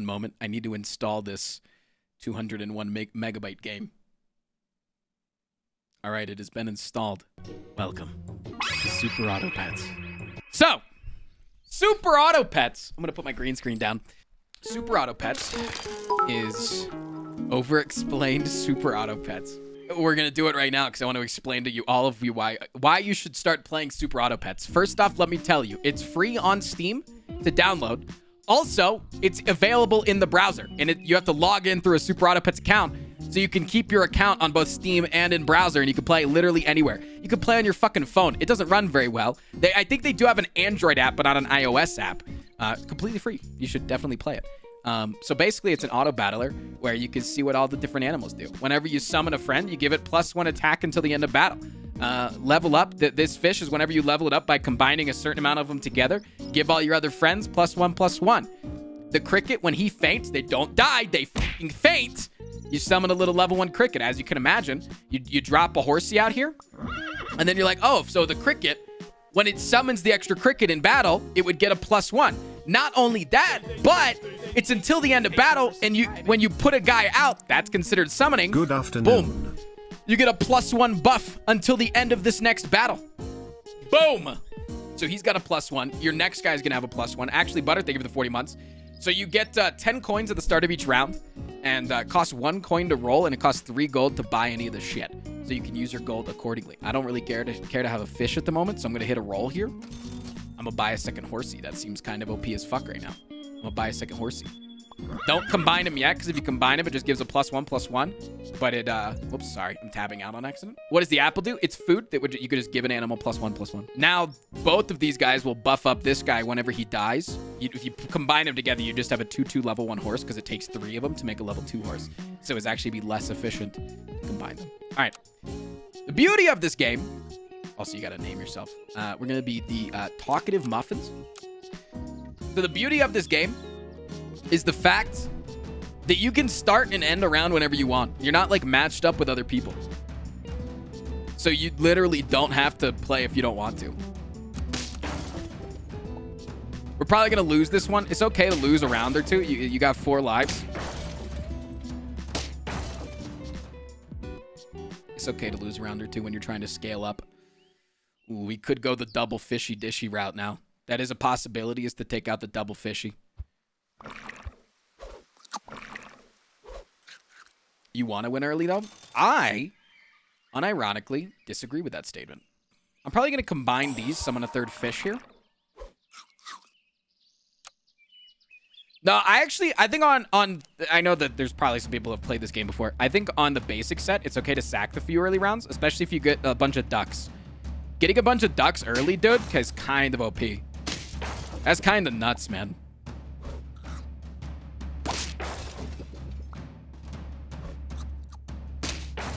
One moment. I need to install this 201 meg- megabyte game. All right, it has been installed. Welcome to Super Auto Pets. So, Super Auto Pets. I'm going to put my green screen down. Super Auto Pets is over-explained Super Auto Pets. We're gonna do it right now because I want to explain to you all of you why why you should start playing Super Auto Pets. First off, let me tell you, it's free on Steam to download. Also, it's available in the browser, and it, you have to log in through a Super Auto Pets account so you can keep your account on both Steam and in browser, and you can play literally anywhere. You can play on your fucking phone. It doesn't run very well. They, I think they do have an Android app, but not an iOS app. Uh, completely free. You should definitely play it. Um, so basically, it's an auto battler where you can see what all the different animals do. Whenever you summon a friend, you give it plus one attack until the end of battle. Uh, level up. Th- this fish is whenever you level it up by combining a certain amount of them together. Give all your other friends plus one plus one. The cricket, when he faints, they don't die. They faint. You summon a little level one cricket. As you can imagine, you, you drop a horsey out here, and then you're like, oh, so the cricket, when it summons the extra cricket in battle, it would get a plus one. Not only that, but it's until the end of battle, and you when you put a guy out, that's considered summoning. Good afternoon. Boom. You get a plus one buff until the end of this next battle. Boom. So he's got a plus one. Your next guy's gonna have a plus one. Actually, Butter, thank you for the 40 months. So you get uh, 10 coins at the start of each round, and uh, costs one coin to roll, and it costs three gold to buy any of the shit. So you can use your gold accordingly. I don't really care to care to have a fish at the moment, so I'm gonna hit a roll here. I'm gonna buy a second horsey. That seems kind of OP as fuck right now. I'm gonna buy a second horsey. Don't combine them yet, because if you combine them, it just gives a plus one, plus one. But it, uh, whoops, sorry, I'm tabbing out on accident. What does the apple do? It's food that would you could just give an animal plus one, plus one. Now, both of these guys will buff up this guy whenever he dies. You, if you combine them together, you just have a 2-2 level one horse, because it takes three of them to make a level two horse. So it's actually be less efficient to combine them. All right. The beauty of this game, also you gotta name yourself. Uh, we're gonna be the uh, talkative muffins. So the beauty of this game is the fact that you can start and end a round whenever you want. You're not like matched up with other people. So you literally don't have to play if you don't want to. We're probably going to lose this one. It's okay to lose a round or two. You, you got four lives. It's okay to lose a round or two when you're trying to scale up. Ooh, we could go the double fishy dishy route now. That is a possibility is to take out the double fishy. You want to win early, though? I, unironically, disagree with that statement. I'm probably going to combine these, summon a third fish here. No, I actually, I think on, on, I know that there's probably some people who have played this game before. I think on the basic set, it's okay to sack the few early rounds, especially if you get a bunch of ducks. Getting a bunch of ducks early, dude, is kind of OP. That's kind of nuts, man.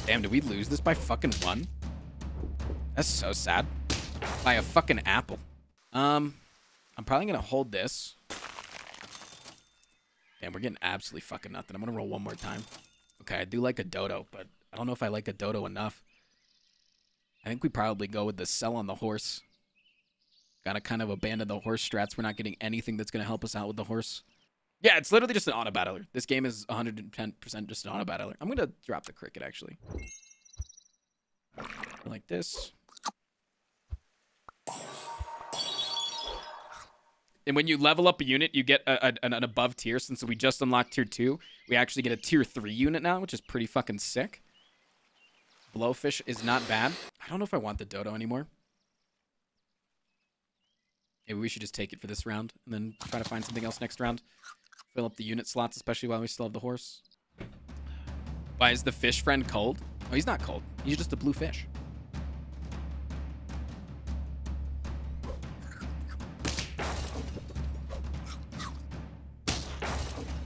Damn, did we lose this by fucking one? That's so sad. By a fucking apple. Um, I'm probably gonna hold this. Damn, we're getting absolutely fucking nothing. I'm gonna roll one more time. Okay, I do like a dodo, but I don't know if I like a dodo enough. I think we probably go with the sell on the horse. Gotta kind of abandon the horse strats. We're not getting anything that's gonna help us out with the horse. Yeah, it's literally just an auto battler. This game is 110% just an auto battler. I'm gonna drop the cricket actually. Like this. And when you level up a unit, you get a, a, an above tier. Since we just unlocked tier two, we actually get a tier three unit now, which is pretty fucking sick. Blowfish is not bad. I don't know if I want the dodo anymore. Maybe we should just take it for this round and then try to find something else next round. Fill up the unit slots, especially while we still have the horse. Why is the fish friend cold? Oh, he's not cold. He's just a blue fish.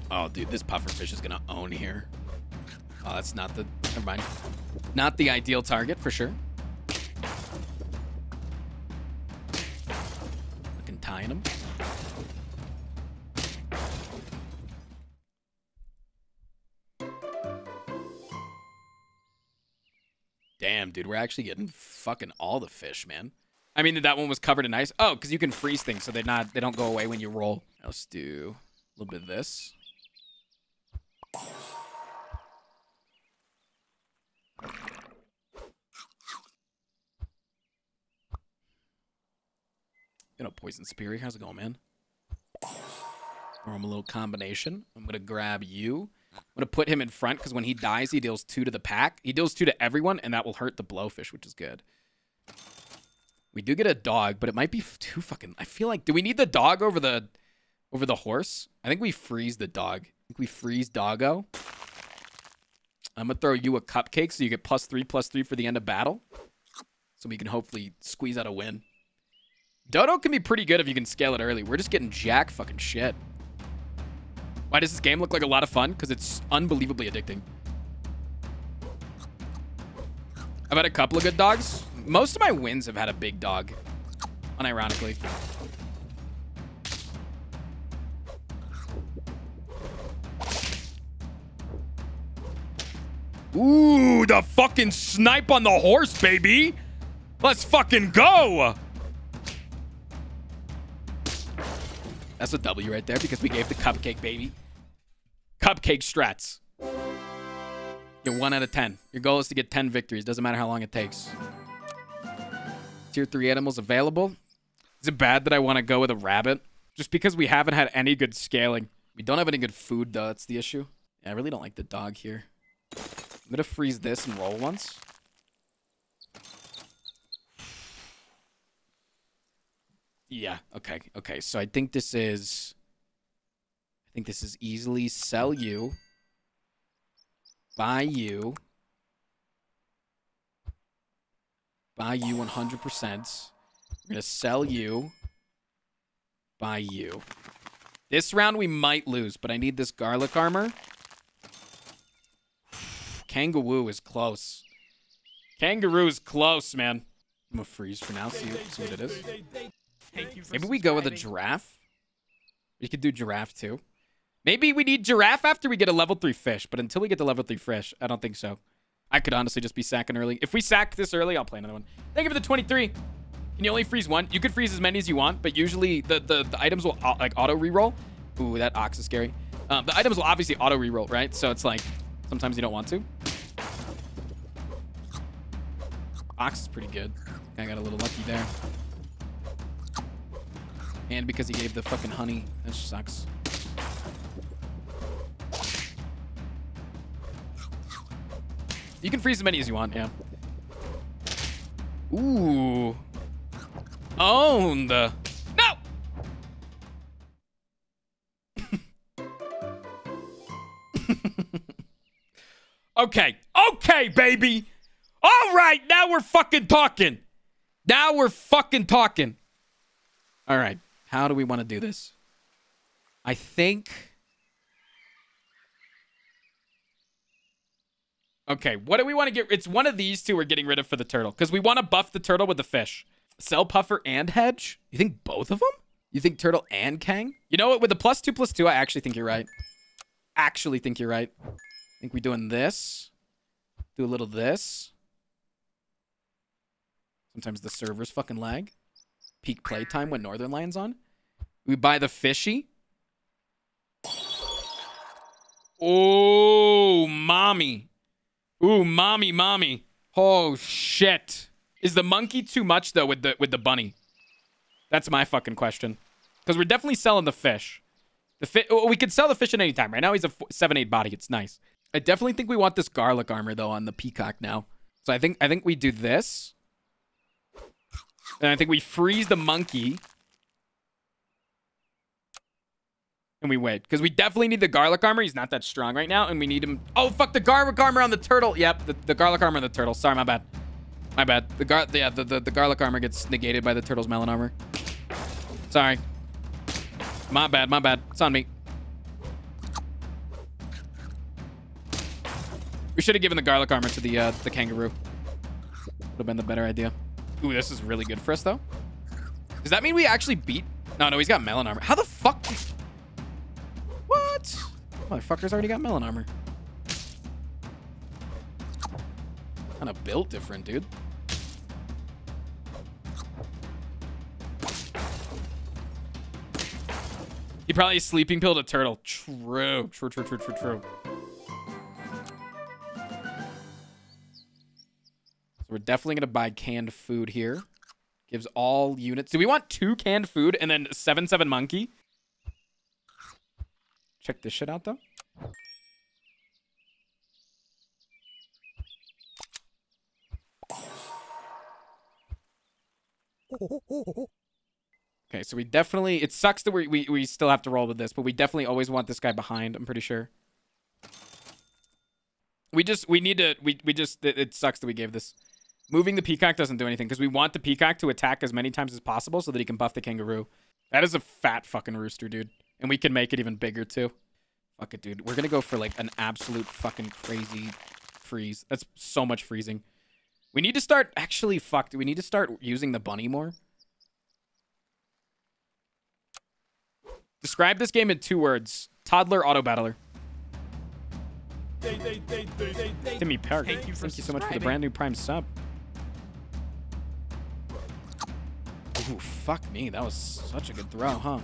Oh, dude, this puffer fish is gonna own here. Oh, that's not the... Never mind. Not the ideal target, for sure. Fucking tying him. Dude, we're actually getting fucking all the fish, man. I mean, that one was covered in ice. Oh, because you can freeze things, so they're not they don't go away when you roll. Let's do a little bit of this. You know, Poison Speary. How's it going, man? Him a little combination. I'm going to grab you. I'm going to put him in front because when he dies, he deals two to the pack. He deals two to everyone, and that will hurt the blowfish, which is good. We do get a dog, but it might be too fucking... I feel like... Do we need the dog over the over the horse? I think we freeze the dog. I think we freeze doggo. I'm going to throw you a cupcake so you get plus three, plus three for the end of battle. So we can hopefully squeeze out a win. Dodo can be pretty good if you can scale it early. We're just getting jack fucking shit. Why does this game look like a lot of fun? Because it's unbelievably addicting. I've had a couple of good dogs. Most of my wins have had a big dog, unironically. Ooh, the fucking snipe on the horse, baby. Let's fucking go. That's a W right there because we gave the cupcake, baby. Cupcake strats. You're 1 out of 10. Your goal is to get 10 victories. Doesn't matter how long it takes. Tier 3 animals available. Is it bad that I want to go with a rabbit? Just because we haven't had any good scaling. We don't have any good food, though. That's the issue. Yeah, I really don't like the dog here. I'm going to freeze this and roll once. Yeah, okay, okay. So I think this is... I think this is easily sell you. Buy you. Buy you 100%. We're going to sell you. Buy you. This round we might lose, but I need this garlic armor. Kangaroo is close. Kangaroo is close, man. I'm gonna freeze for now, see, see what it is. Maybe we go with a giraffe. We could do giraffe too. Maybe we need giraffe after we get a level 3 fish, but until we get the level 3 fish, I don't think so. I could honestly just be sacking early. If we sack this early, I'll play another one. Thank you for the 23. Can you only freeze one? You could freeze as many as you want, but usually the, the, the items will uh, like auto reroll. Ooh, that ox is scary. Um, the items will obviously auto reroll, right? So it's like, sometimes you don't want to. Ox is pretty good. I got a little lucky there. And because he gave the fucking honey. That sucks. You can freeze as many as you want, yeah. Ooh. Owned. No! okay. Okay, baby. All right, now we're fucking talking. Now we're fucking talking. All right. How do we want to do this? I think... Okay, what do we want to get? It's one of these two we're getting rid of for the turtle. Because we want to buff the turtle with the fish. Sell Puffer and Hedge? You think both of them? You think Turtle and Kang? You know what? With the plus two, plus two, I actually think you're right. Actually think you're right. I think we're doing this. Do a little this. Sometimes the servers fucking lag. Peak playtime when Northernlion's on. We buy the fishy. Oh, mommy. Ooh, mommy, mommy. Oh, shit. Is the monkey too much, though, with the with the bunny? That's my fucking question. Because we're definitely selling the fish. The fi oh, we could sell the fish at any time. Right now, he's a 7-8 body. It's nice. I definitely think we want this garlic armor, though, on the peacock now. So I think I think we do this. And I think we freeze the monkey. And we wait. Because we definitely need the garlic armor. He's not that strong right now. And we need him... Oh, fuck. The garlic armor on the turtle. Yep. The, the garlic armor on the turtle. Sorry, my bad. My bad. The gar yeah, the, the, the garlic armor gets negated by the turtle's melon armor. Sorry. My bad. My bad. It's on me. We should have given the garlic armor to the uh, the kangaroo. Would have been the better idea. Ooh, this is really good for us, though. Does that mean we actually beat... No, no, he's got melon armor. How the fuck... What? Motherfucker's already got melon armor. Kind of built different, dude. He probably sleeping pill to turtle. True. True, true, true, true, true. So we're definitely going to buy canned food here. Gives all units. Do we want two canned food and then 7-7 monkey? Check this shit out, though. Okay, so we definitely... It sucks that we, we, we still have to roll with this, but we definitely always want this guy behind, I'm pretty sure. We just... We need to... We, we just... It, it sucks that we gave this. Moving the peacock doesn't do anything, because we want the peacock to attack as many times as possible so that he can buff the kangaroo. That is a fat fucking rooster, dude. And we can make it even bigger, too. Fuck it, dude. We're gonna go for, like, an absolute fucking crazy freeze. That's so much freezing. We need to start... Actually, fuck. Do we need to start using the bunny more? Describe this game in two words. Toddler auto battler. Timmy Park. Thank you, Thank you so much for the brand new Prime sub. Ooh, fuck me. That was such a good throw, huh?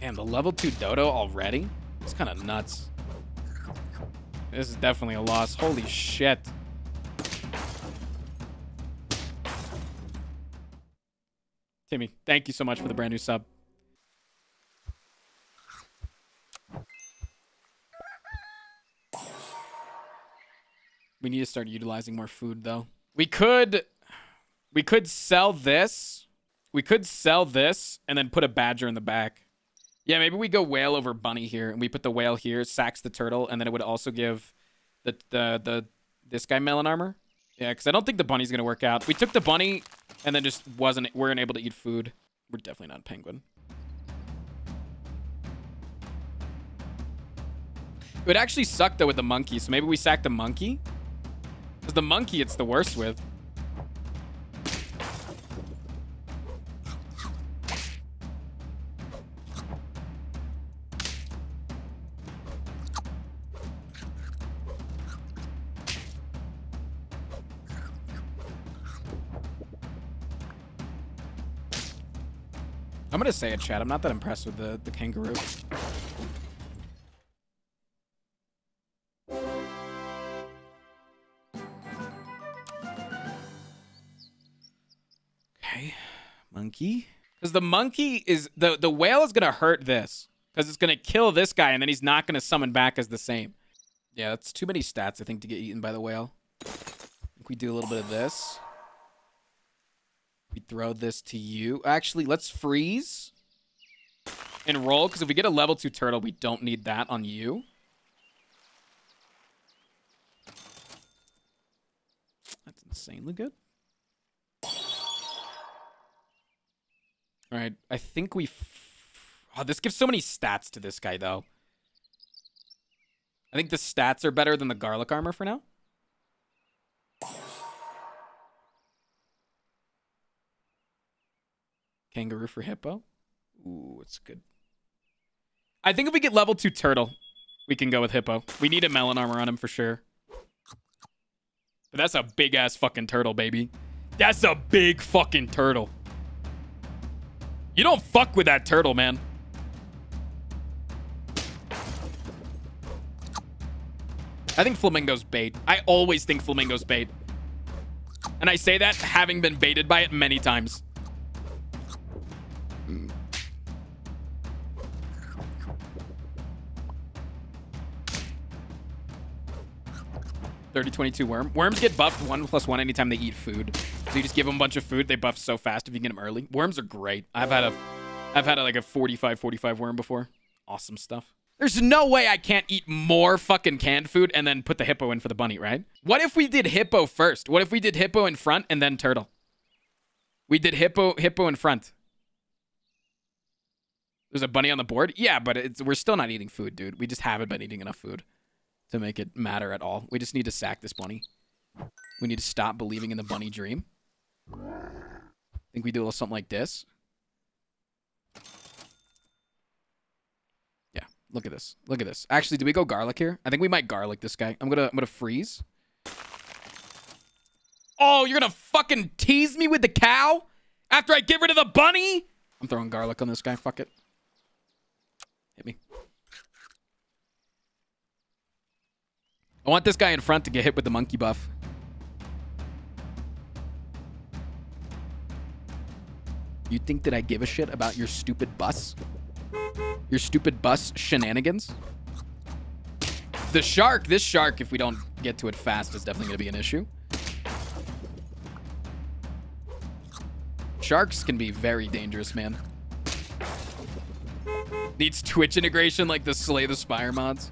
Damn, the level 2 dodo already? It's kind of nuts. This is definitely a loss. Holy shit. Timmy, thank you so much for the brand new sub. We need to start utilizing more food though. We could we could sell this. We could sell this and then put a badger in the back. Yeah, maybe we go whale over bunny here and we put the whale here, sacks the turtle, and then it would also give the the the this guy melon armor. Yeah, because I don't think the bunny's gonna work out. We took the bunny and then just wasn't weren't able to eat food. We're definitely not penguin. It would actually suck though with the monkey, so maybe we sack the monkey. Because the monkey it's the worst with. I'm gonna say it, Chad. I'm not that impressed with the, the kangaroo. Monkey. Because the monkey is... The, the whale is gonna hurt this. Because it's gonna kill this guy, and then he's not gonna summon back as the same. Yeah, that's too many stats, I think, to get eaten by the whale. I think we do a little bit of this. We throw this to you. Actually, let's freeze and roll, because if we get a level 2 turtle, we don't need that on you. That's insanely good. All right, I think we... oh, this gives so many stats to this guy, though. I think the stats are better than the garlic armor for now. Kangaroo for hippo. Ooh, it's good. I think if we get level 2 turtle, we can go with hippo. We need a melon armor on him for sure. But that's a big-ass fucking turtle, baby. That's a big fucking turtle. You don't fuck with that turtle, man. I think Flamingo's bait. I always think Flamingo's bait. And I say that having been baited by it many times. 30-22 worm. Worms get buffed 1 plus 1 anytime they eat food. So you just give them a bunch of food, they buff so fast if you get them early. Worms are great. I've had a I've had a, like a 45-45 worm before. Awesome stuff. There's no way I can't eat more fucking canned food and then put the hippo in for the bunny, right? What if we did hippo first? What if we did hippo in front and then turtle? We did hippo hippo in front. There's a bunny on the board? Yeah, but we're still not eating food, dude. We just haven't been eating enough food to make it matter at all. We just need to sack this bunny. We need to stop believing in the bunny dream. I think we do a little something like this. Yeah, look at this. Look at this. Actually, do we go garlic here? I think we might garlic this guy. I'm gonna I'm gonna freeze. Oh, you're gonna fucking tease me with the cow after I get rid of the bunny? I'm throwing garlic on this guy. Fuck it. Hit me. I want this guy in front to get hit with the monkey buff. You think that I give a shit about your stupid bus? Your stupid bus shenanigans? The shark, this shark, if we don't get to it fast, is definitely going to be an issue. Sharks can be very dangerous, man. Needs Twitch integration like the Slay the Spire mods.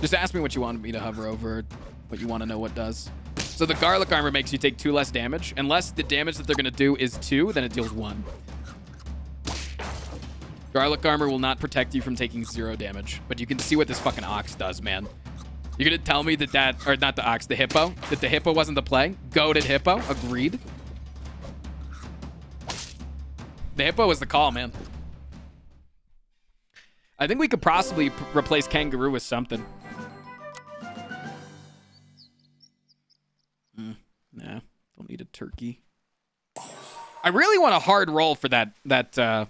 Just ask me what you want me to hover over, what you want to know what does. So the garlic armor makes you take two less damage. Unless the damage that they're going to do is two, then it deals one. Garlic armor will not protect you from taking zero damage. But you can see what this fucking ox does, man. You're going to tell me that that, or not the ox, the hippo, that the hippo wasn't the play? Goaded hippo, agreed. The hippo was the call, man. I think we could possibly replace kangaroo with something. Mm, nah, don't need a turkey. I really want a hard roll for that that uh,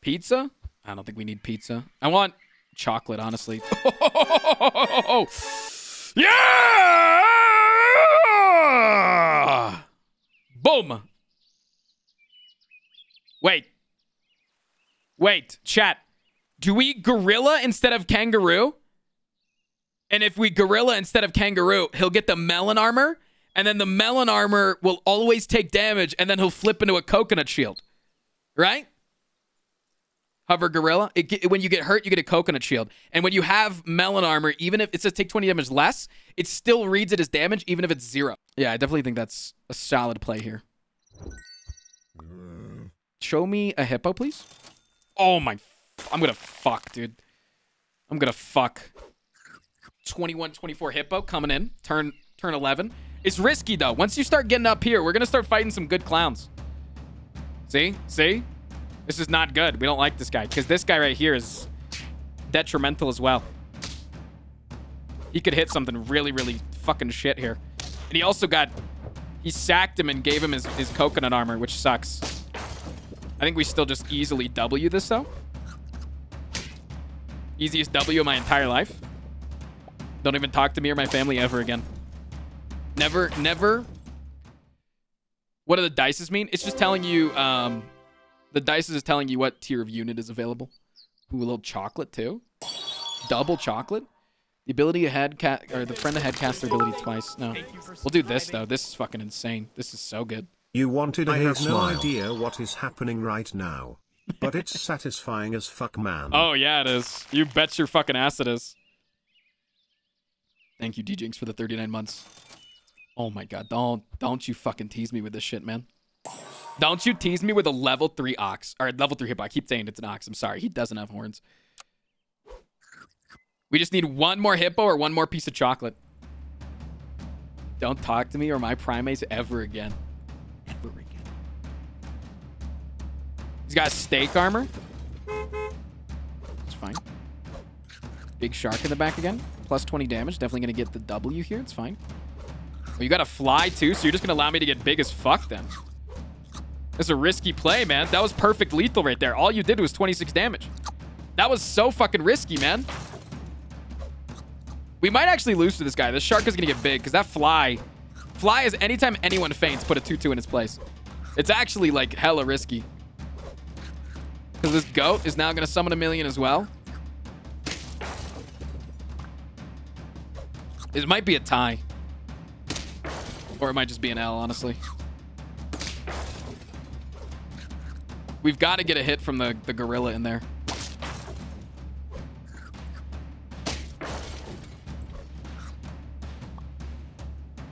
pizza. I don't think we need pizza. I want chocolate, honestly. yeah! Boom. Wait. Wait, chat. Do we gorilla instead of kangaroo? And if we gorilla instead of kangaroo, he'll get the melon armor, and then the melon armor will always take damage, and then he'll flip into a coconut shield. Right? Hover gorilla. It, when you get hurt, you get a coconut shield. And when you have melon armor, even if it says take 20 damage less, it still reads it as damage, even if it's zero. Yeah, I definitely think that's a solid play here. Show me a hippo, please. Oh my. I'm gonna fuck, dude. I'm gonna fuck. 21, 24 hippo coming in. Turn turn 11. It's risky, though. Once you start getting up here, we're going to start fighting some good clowns. See? See? This is not good. We don't like this guy. Because this guy right here is detrimental as well. He could hit something really, really fucking shit here. And he also got... He sacked him and gave him his, his coconut armor, which sucks. I think we still just easily W this, though. Easiest W of my entire life. Don't even talk to me or my family ever again. Never, never. What do the dices mean? It's just telling you, um, the dices is telling you what tier of unit is available. Ooh, a little chocolate too. Double chocolate. The ability ahead cat or the friend ahead cast their ability twice. No, we'll do this though. This is fucking insane. This is so good. You wanted. I have smile. no idea what is happening right now, but it's satisfying as fuck, man. Oh yeah, it is. You bet your fucking ass it is. Thank you, DJinx, for the 39 months. Oh my god, don't don't you fucking tease me with this shit, man. Don't you tease me with a level 3 ox. Or level 3 hippo. I keep saying it's an ox. I'm sorry. He doesn't have horns. We just need one more hippo or one more piece of chocolate. Don't talk to me or my primates ever again. Ever again. He's got steak armor. It's fine. Big shark in the back again. Plus 20 damage. Definitely going to get the W here. It's fine. You got to fly too, so you're just going to allow me to get big as fuck then. It's a risky play, man. That was perfect lethal right there. All you did was 26 damage. That was so fucking risky, man. We might actually lose to this guy. This shark is going to get big because that fly... Fly is anytime anyone faints, put a 2-2 in its place. It's actually, like, hella risky. Because this goat is now going to summon a million as well. It might be a tie. Or it might just be an L, honestly. We've got to get a hit from the, the gorilla in there.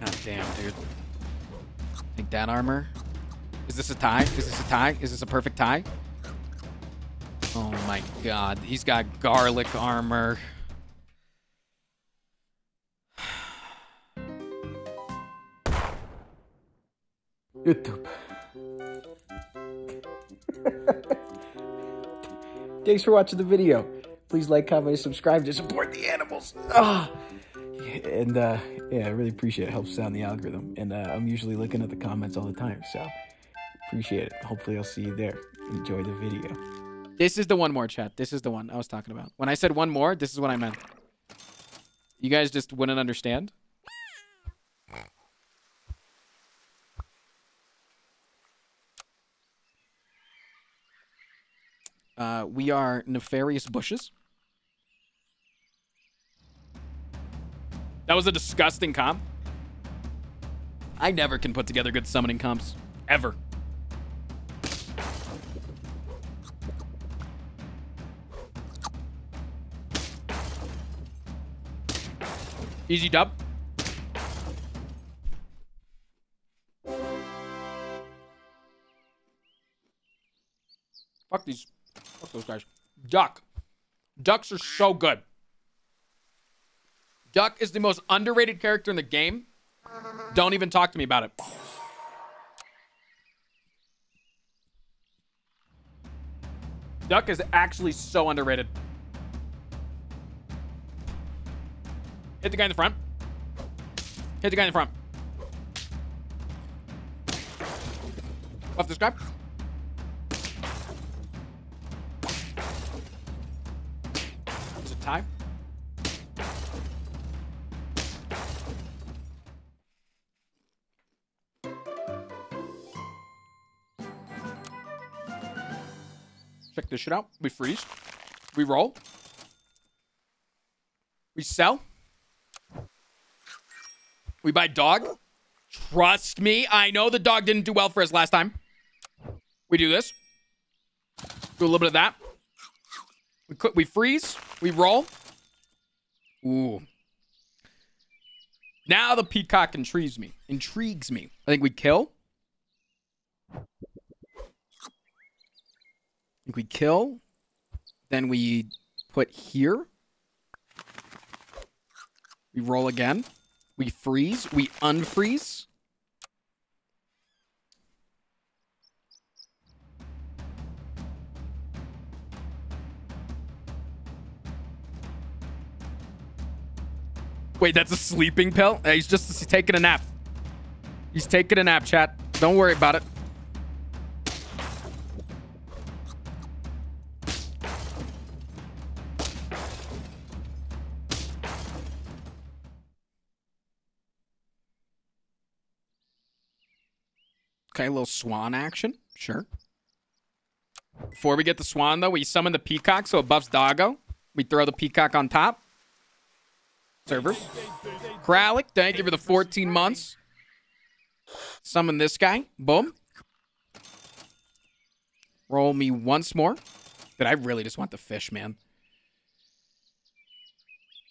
God damn, dude. Think that armor. Is this a tie? Is this a tie? Is this a perfect tie? Oh my god. He's got garlic armor. YouTube. Thanks for watching the video. Please like, comment, and subscribe to support the animals. Ah, and uh, Yeah, I really appreciate it. Helps out in the algorithm. And uh, I'm usually looking at the comments all the time, so appreciate it. Hopefully I'll see you there. Enjoy the video. This is the one more, chat. This is the one I was talking about. When I said one more, this is what I meant. You guys just wouldn't understand. Uh, we are nefarious bushes. That was a disgusting comp. I never can put together good summoning comps. Ever. Easy dub. Fuck these. Fuck those guys. Duck. Ducks are so good. Duck is the most underrated character in the game. Don't even talk to me about it. Duck is actually so underrated. Hit the guy in the front. Hit the guy in the front. Off this guy. Time? Check this shit out. We freeze. We roll. We sell. We buy dog. Trust me, I know the dog didn't do well for us last time. We do this. Do a little bit of that. We we freeze. We roll. Ooh. Now the peacock intrigues me. Intrigues me. I think we kill. I think we kill. Then we put here. We roll again. We freeze. We unfreeze. Wait, that's a sleeping pill? He's just he's taking a nap. He's taking a nap, chat. Don't worry about it. Okay, a little swan action. Sure. Before we get the swan, though, we summon the peacock so it buffs Doggo. We throw the peacock on top. Servers. Kralik, thank you for the 14 months. Summon this guy. Boom. Roll me once more. But I really just want the fish, man.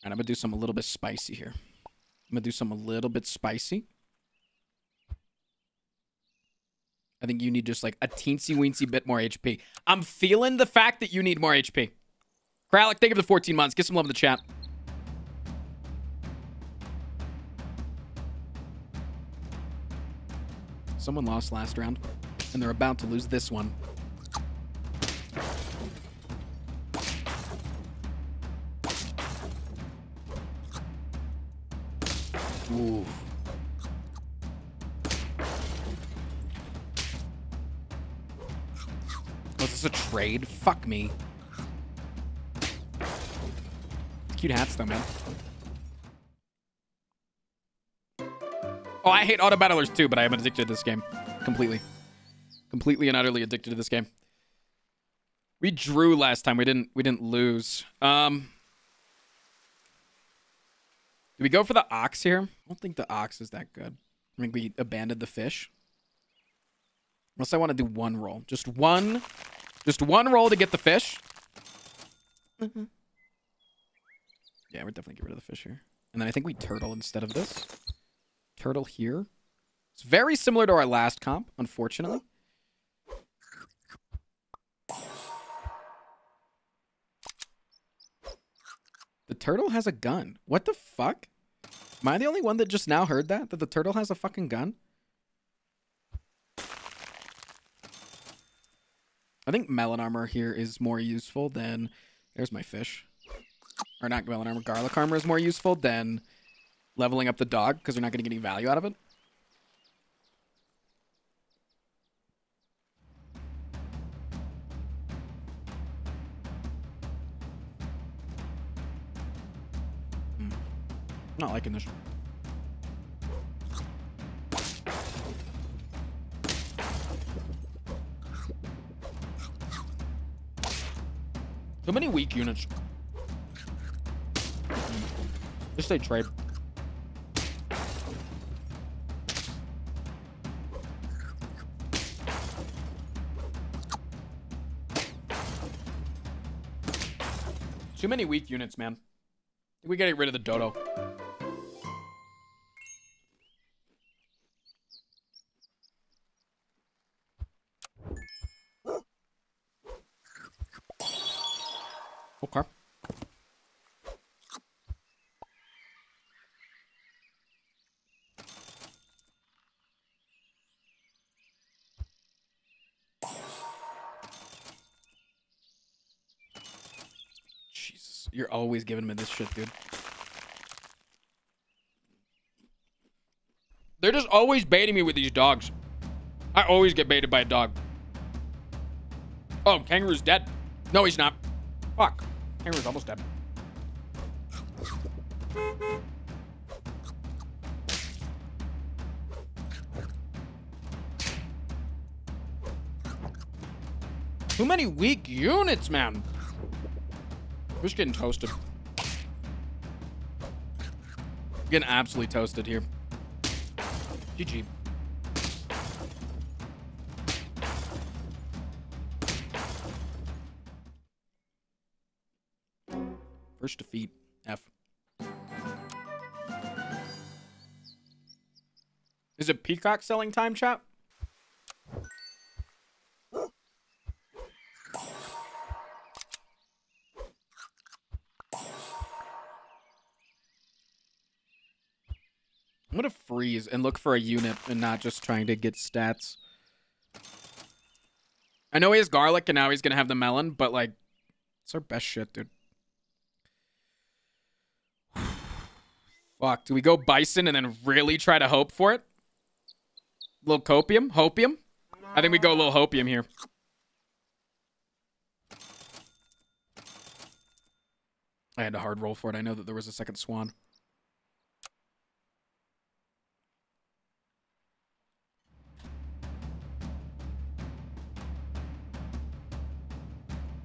And I'm going to do some a little bit spicy here. I'm going to do some a little bit spicy. I think you need just like a teensy weensy bit more HP. I'm feeling the fact that you need more HP. Kralik, thank you for the 14 months. Get some love in the chat. Someone lost last round, and they're about to lose this one. Ooh. Was this a trade? Fuck me. Cute hats though, man. Oh, I hate auto battlers too, but I am addicted to this game. Completely. Completely and utterly addicted to this game. We drew last time. We didn't we didn't lose. Um Do we go for the ox here? I don't think the ox is that good. I think we abandoned the fish. Unless I want to do one roll. Just one just one roll to get the fish. Mm-hmm. Yeah, we're definitely get rid of the fish here. And then I think we turtle instead of this. Turtle here. It's very similar to our last comp, unfortunately. The turtle has a gun. What the fuck? Am I the only one that just now heard that? That the turtle has a fucking gun? I think melon armor here is more useful than... There's my fish. Or not melon armor, garlic armor is more useful than leveling up the dog because they're not going to get any value out of it. Hmm. Not liking this. So many weak units. Just say trade. Too many weak units, man. We gotta get rid of the dodo. Okay. Jesus, you're always giving me this shit, dude. They're just always baiting me with these dogs. I always get baited by a dog. Oh, kangaroo's dead. No, he's not. Fuck. Kangaroo's almost dead. Too many weak units, man. Just getting toasted. Getting absolutely toasted here. GG. First defeat. F. Is it Peacock selling time, chat? I'm gonna freeze and look for a unit and not just trying to get stats. I know he has garlic and now he's gonna have the melon, but like, it's our best shit, dude. Fuck, do we go bison and then really try to hope for it? little copium? Hopium? I think we go a little hopium here. I had to hard roll for it. I know that there was a second swan.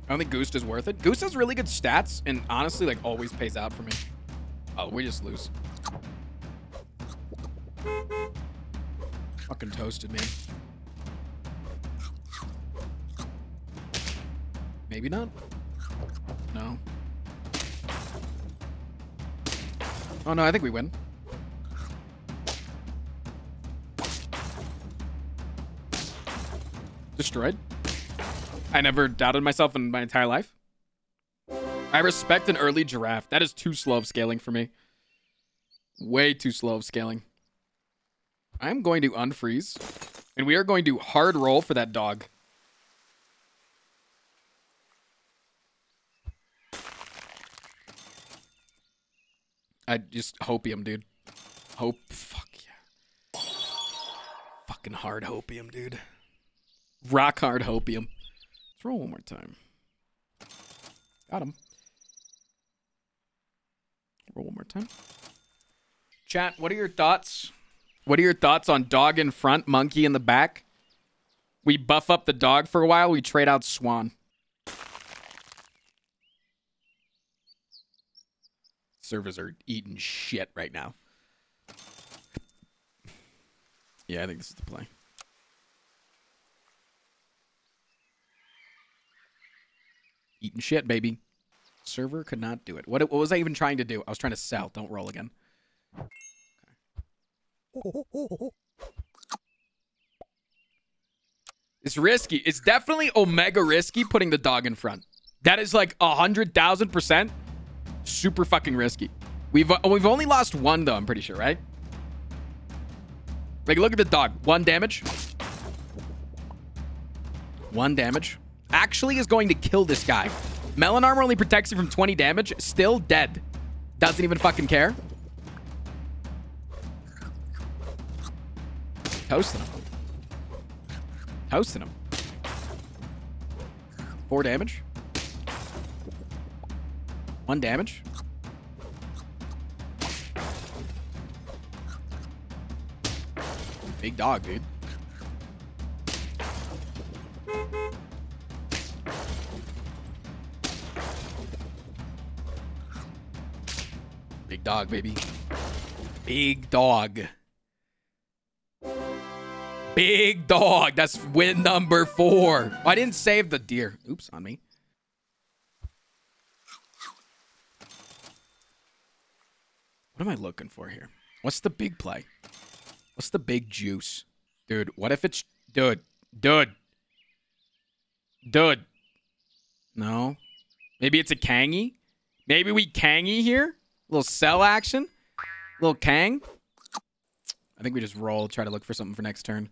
I don't think Goose is worth it. Goose has really good stats and honestly, like, always pays out for me. Oh, we just lose. Fucking toasted, man. Maybe not. No. Oh, no, I think we win. Destroyed. I never doubted myself in my entire life. I respect an early giraffe. That is too slow of scaling for me. Way too slow of scaling. I'm going to unfreeze. And we are going to hard roll for that dog. I just hopium, dude. Hope. Fuck yeah. Fucking hard hopium, dude. Rock hard hopium. Let's roll one more time. Got him. Roll one more time. Chat, what are your thoughts? What are your thoughts on dog in front, monkey in the back? We buff up the dog for a while, we trade out Swan. Servers are eating shit right now. Yeah, I think this is the play. Eating shit, baby. Server could not do it. What, what was I even trying to do? I was trying to sell. Don't roll again. It's risky. It's definitely omega risky putting the dog in front. That is like a hundred thousand percent super fucking risky. We've uh, we've only lost one though. I'm pretty sure, right? Like, look at the dog. One damage. One damage actually is going to kill this guy. Melon Armor only protects you from 20 damage. Still dead. Doesn't even fucking care. Toasting him. Toasting him. Four damage. One damage. Big dog, dude. Dog, baby. Big dog. Big dog. That's win number four. I didn't save the deer. Oops, on me. What am I looking for here? What's the big play? What's the big juice? Dude, what if it's... Dude. Dude. Dude. No. Maybe it's a Kangy? Maybe we Kangy here? Little sell action? little Kang? I think we just roll, try to look for something for next turn.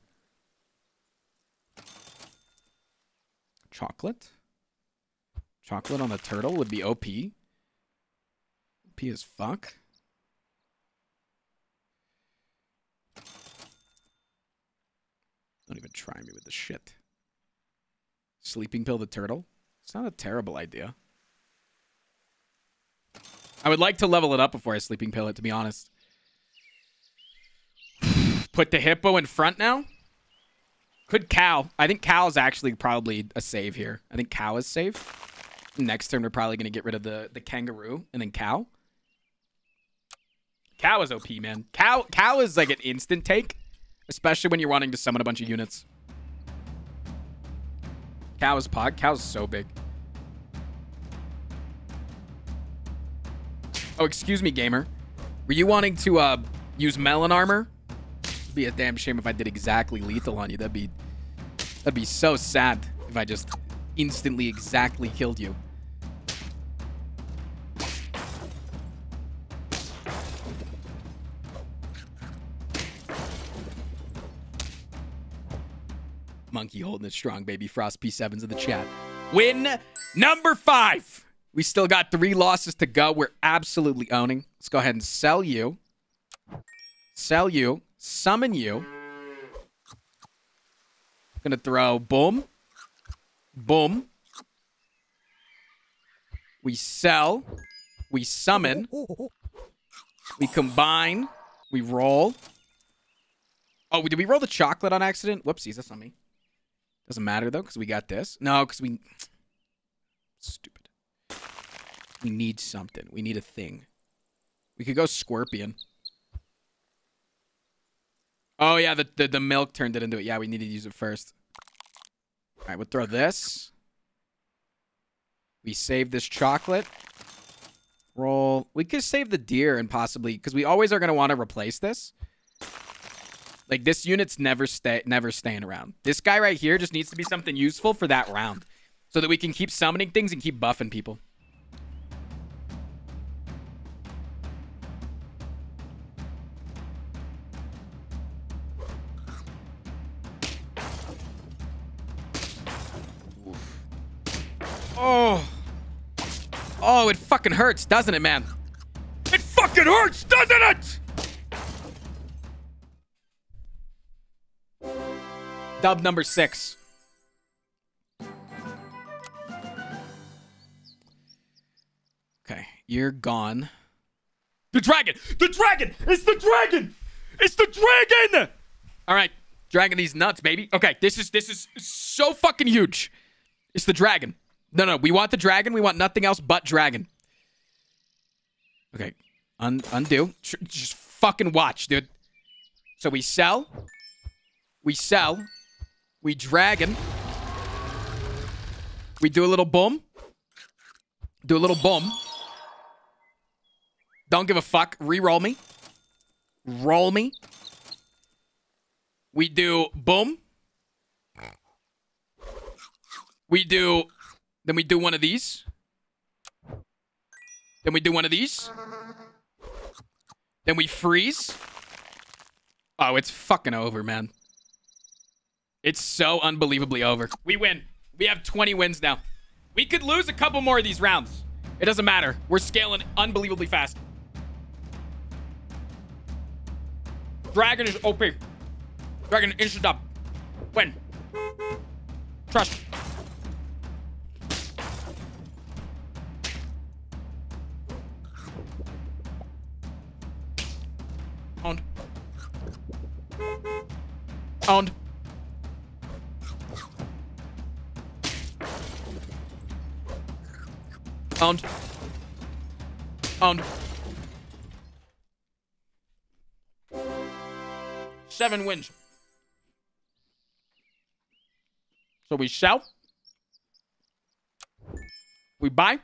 Chocolate? Chocolate on the turtle would be OP. OP as fuck. Don't even try me with the shit. Sleeping pill the turtle? It's not a terrible idea. I would like to level it up before I sleeping pill to be honest. Put the hippo in front now? Could cow. I think cow is actually probably a save here. I think cow is safe. Next turn, we're probably going to get rid of the, the kangaroo and then cow. Cow is OP, man. Cow, cow is like an instant take. Especially when you're wanting to summon a bunch of units. Cow is pod. Cow is so big. Oh, excuse me, gamer. Were you wanting to uh, use melon armor? It'd be a damn shame if I did exactly lethal on you. That'd be that'd be so sad if I just instantly exactly killed you. Monkey holding it strong, baby. Frost P7's in the chat. Win number five. We still got three losses to go. We're absolutely owning. Let's go ahead and sell you. Sell you. Summon you. Gonna throw boom. Boom. We sell. We summon. We combine. We roll. Oh, did we roll the chocolate on accident? Whoopsies, that's not me. Doesn't matter though, because we got this. No, because we... We need something. We need a thing. We could go Scorpion. Oh, yeah, the, the, the milk turned it into it. Yeah, we need to use it first. All right, we'll throw this. We save this chocolate. Roll. We could save the deer and possibly... Because we always are going to want to replace this. Like this unit's never stay never staying around. This guy right here just needs to be something useful for that round. So that we can keep summoning things and keep buffing people. Oh, it fucking hurts, doesn't it, man? It fucking hurts, doesn't it? Dub number six. Okay, you're gone. The dragon! The dragon! It's the dragon! It's the dragon! All right, dragon these nuts, baby. Okay, this is this is so fucking huge. It's the dragon. No, no, we want the dragon. We want nothing else but dragon. Okay, Un undo. Just fucking watch, dude. So we sell. We sell. We dragon. We do a little boom. Do a little boom. Don't give a fuck. Re-roll me. Roll me. We do boom. We do... Then we do one of these. Then we do one of these. Then we freeze. Oh, it's fucking over, man. It's so unbelievably over. We win. We have 20 wins now. We could lose a couple more of these rounds. It doesn't matter. We're scaling unbelievably fast. Dragon is OP. Dragon instant up. Win. Trust. Owned. Owned. Owned. Seven wins. So we sell. We buy.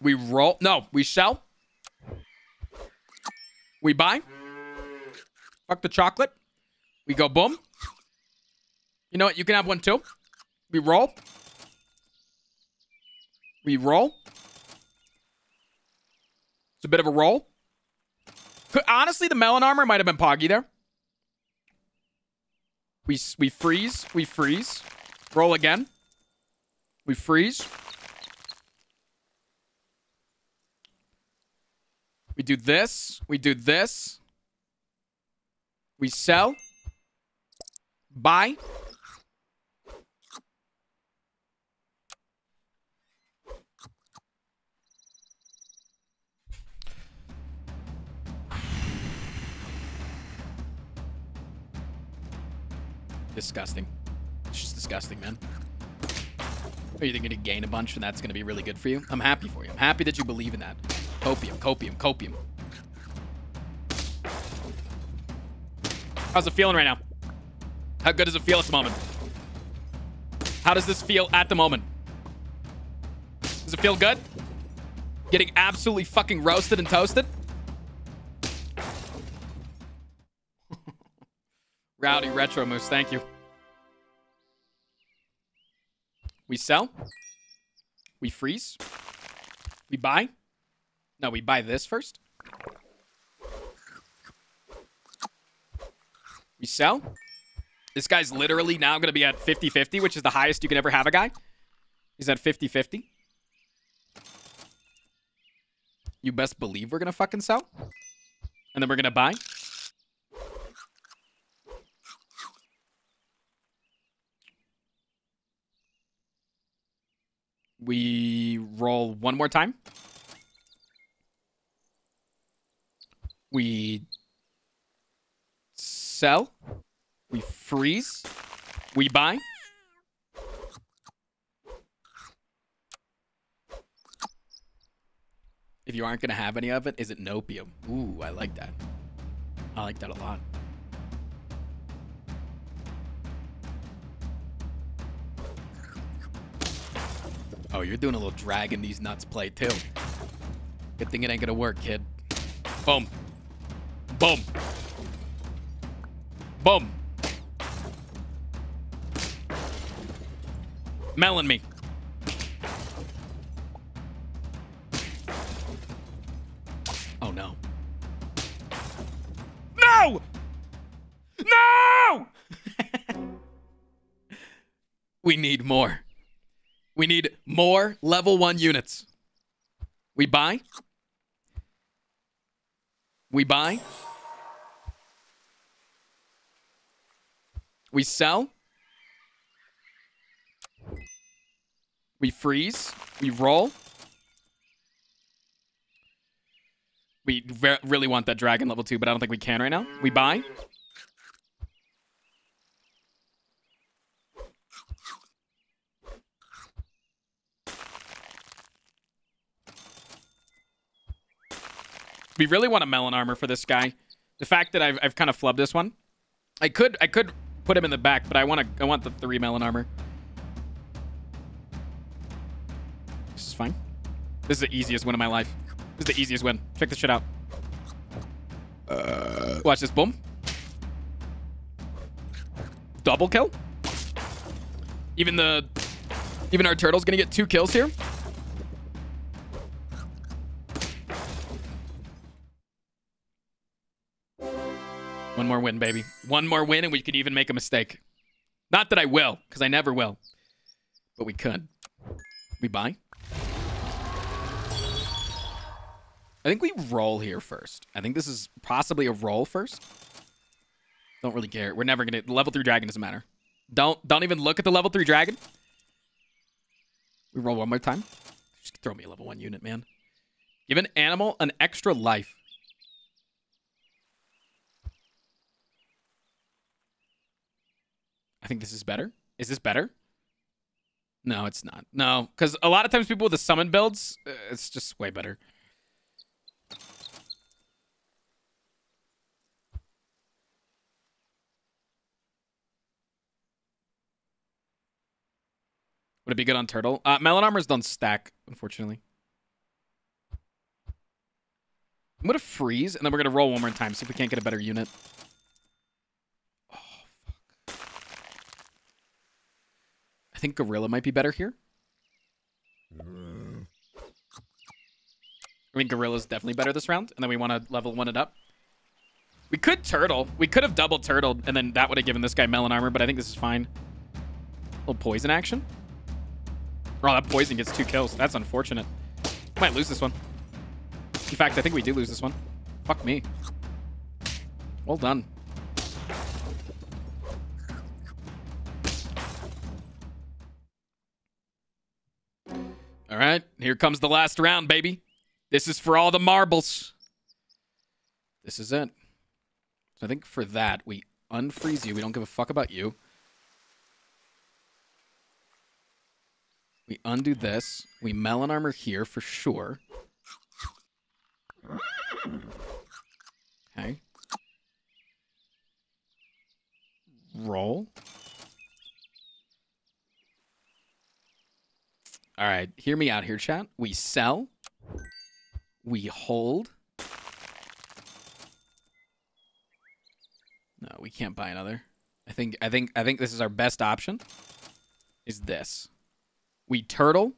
We roll. No, we sell. We buy. Fuck the chocolate. We go boom. You know what? You can have one too. We roll. We roll. It's a bit of a roll. Honestly, the melon armor might have been Poggy there. We we freeze. We freeze. Roll again. We freeze. We do this. We do this. We sell. Buy. Disgusting. It's just disgusting, man. Are you thinking to gain a bunch and that's going to be really good for you? I'm happy for you. I'm happy that you believe in that. Copium, copium, copium. How's it feeling right now? How good does it feel at the moment? How does this feel at the moment? Does it feel good? Getting absolutely fucking roasted and toasted? Rowdy Retro Moose, thank you. We sell. We freeze. We buy. No, we buy this first. We sell. This guy's literally now going to be at 50-50, which is the highest you can ever have a guy. He's at 50-50. You best believe we're going to fucking sell. And then we're going to buy. We roll one more time. We sell. We freeze. We buy. If you aren't going to have any of it, is it nopium? Ooh, I like that. I like that a lot. Oh, you're doing a little dragging these nuts play too. Good thing it ain't gonna work, kid. Boom. Boom. Boom. Melon me. Oh no. No! No! we need more. We need more level one units. We buy. We buy. We sell. We freeze. We roll. We really want that dragon level two, but I don't think we can right now. We buy. We really want a melon armor for this guy. The fact that I've, I've kind of flubbed this one. I could I could put him in the back, but I want to I want the three melon armor. This is fine. This is the easiest win of my life. This is the easiest win. Check this shit out. Uh, Watch this. Boom. Double kill. Even the even our turtle's gonna get two kills here. One more win, baby. One more win, and we could even make a mistake. Not that I will, because I never will. But we could. We buy. I think we roll here first. I think this is possibly a roll first. Don't really care. We're never gonna level three dragon doesn't matter. Don't don't even look at the level three dragon. We roll one more time. Just throw me a level one unit, man. Give an animal an extra life. I think this is better. Is this better? No, it's not. No, because a lot of times people with the summon builds, uh, it's just way better. Would it be good on turtle? Uh, melon armors don't stack, unfortunately. I'm gonna freeze, and then we're gonna roll one more time, see if we can't get a better unit. Oh fuck! I think gorilla might be better here. I mean, gorilla's definitely better this round, and then we want to level one it up. We could turtle. We could have double turtled, and then that would have given this guy melon armor, but I think this is fine. A little poison action. Oh, that poison gets two kills. That's unfortunate. Might lose this one. In fact, I think we do lose this one. Fuck me. Well done. All right, here comes the last round, baby. This is for all the marbles. This is it. So I think for that, we unfreeze you. We don't give a fuck about you. We undo this. We melon armor here for sure. Okay. Roll. All right, hear me out here, chat. We sell. We hold. No, we can't buy another. I think I think I think this is our best option. Is this. We turtle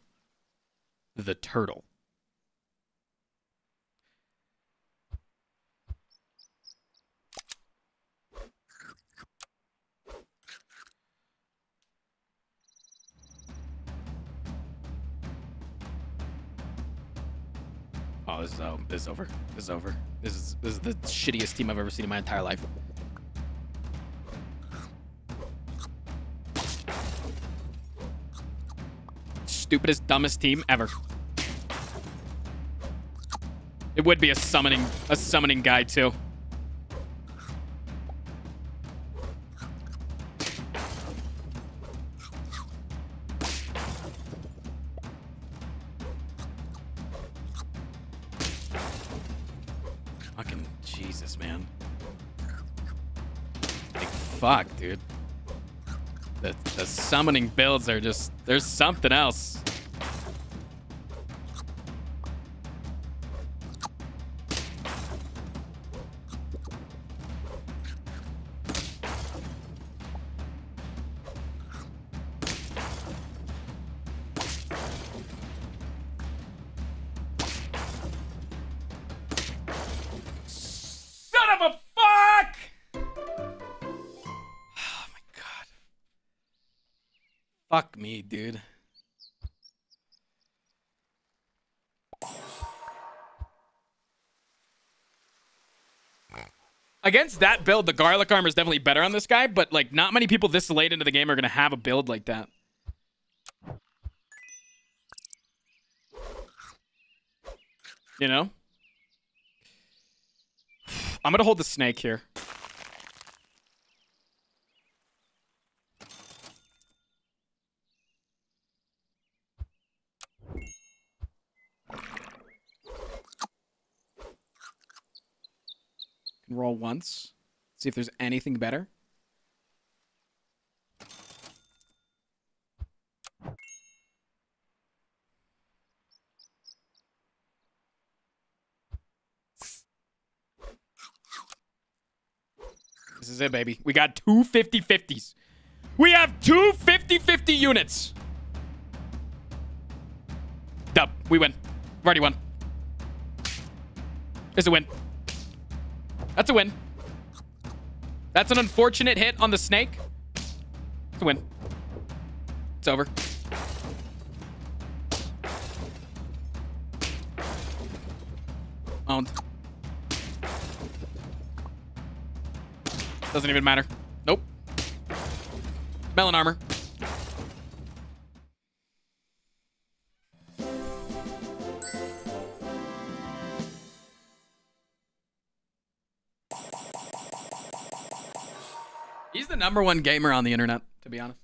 the turtle. This is oh, this is over. This is over. This is this is the shittiest team I've ever seen in my entire life. Stupidest, dumbest team ever. It would be a summoning a summoning guy too. Jesus, man. Like, fuck, dude. The, the summoning builds are just, there's something else. Against that build, the garlic armor is definitely better on this guy, but like not many people this late into the game are gonna have a build like that. You know? I'm gonna hold the snake here. Roll once. See if there's anything better. This is it, baby. We got two 50-50s. We have two 50-50 units. Dub. We win. Already won. It's a win. That's a win. That's an unfortunate hit on the snake. It's a win. It's over. Owned. Doesn't even matter. Nope. Melon armor. Number one gamer on the internet, to be honest.